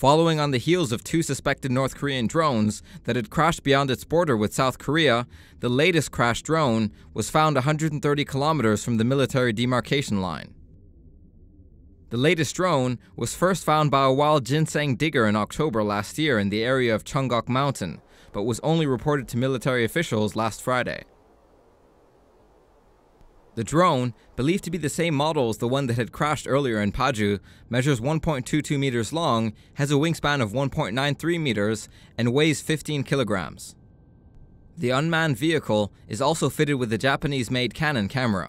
Following on the heels of two suspected North Korean drones that had crashed beyond its border with South Korea, the latest crashed drone was found 130 kilometers from the military demarcation line. The latest drone was first found by a wild ginseng digger in October last year in the area of Cheongok Mountain, but was only reported to military officials last Friday. The drone, believed to be the same model as the one that had crashed earlier in Paju, measures 1.22 meters long, has a wingspan of 1.93 meters, and weighs 15 kilograms. The unmanned vehicle is also fitted with a Japanese made Canon camera.